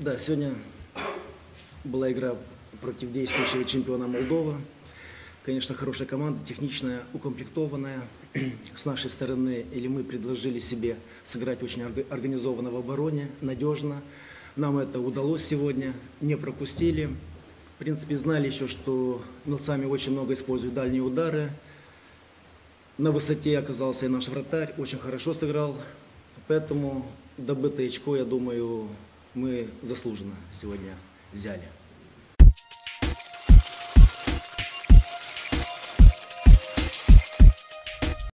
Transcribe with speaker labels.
Speaker 1: Да, сегодня была игра против действующего чемпиона Молдовы. Конечно, хорошая команда, техничная, укомплектованная. С нашей стороны, или мы предложили себе сыграть очень орга- организованно в обороне, надежно. Нам это удалось сегодня, не пропустили. В принципе, знали еще, что сами очень много используют дальние удары. На высоте оказался и наш вратарь, очень хорошо сыграл. Поэтому добытое очко, я думаю, мы заслуженно сегодня взяли.